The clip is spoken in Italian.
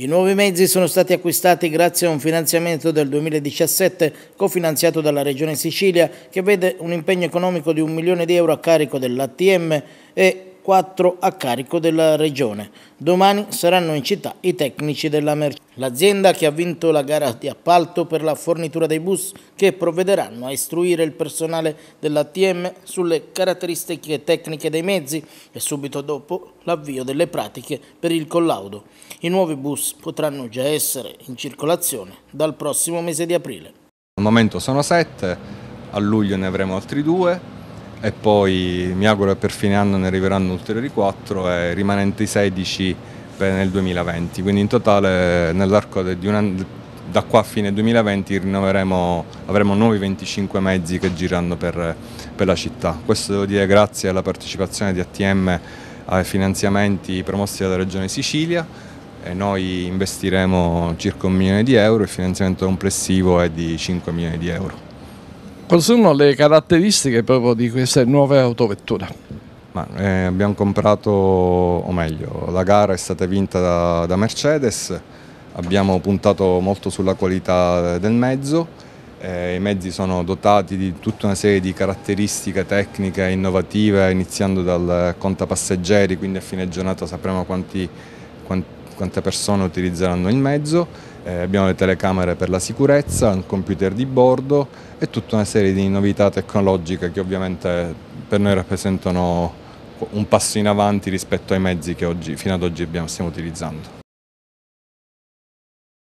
I nuovi mezzi sono stati acquistati grazie a un finanziamento del 2017 cofinanziato dalla Regione Sicilia che vede un impegno economico di un milione di euro a carico dell'ATM e 4 a carico della Regione. Domani saranno in città i tecnici della Merce. L'azienda che ha vinto la gara di appalto per la fornitura dei bus che provvederanno a istruire il personale dell'ATM sulle caratteristiche tecniche dei mezzi e subito dopo l'avvio delle pratiche per il collaudo. I nuovi bus potranno già essere in circolazione dal prossimo mese di aprile. Al momento sono sette, a luglio ne avremo altri due e poi mi auguro che per fine anno ne arriveranno ulteriori 4 e rimanenti 16 nel 2020, quindi in totale nell'arco di un anno, da qua a fine 2020 avremo nuovi 25 mezzi che girano per, per, la città. Questo devo dire grazie alla partecipazione di ATM ai finanziamenti promossi dalla Regione Sicilia e noi investiremo circa un milione di euro, il finanziamento complessivo è di 5 milioni di euro. Quali sono le caratteristiche proprio di queste nuove autovetture? Ma, eh, abbiamo comprato, o meglio, la gara è stata vinta da, da Mercedes, abbiamo puntato molto sulla qualità del mezzo, eh, i mezzi sono dotati di tutta una serie di caratteristiche tecniche innovative, iniziando dal contapasseggeri, quindi a fine giornata sapremo quanti, quanti quante persone utilizzeranno il mezzo, eh, abbiamo le telecamere per la sicurezza, un computer di bordo e tutta una serie di novità tecnologiche che ovviamente per noi rappresentano un passo in avanti rispetto ai mezzi che oggi, fino ad oggi abbiamo, stiamo utilizzando.